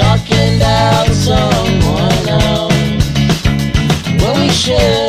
talking about someone else. Well, we should.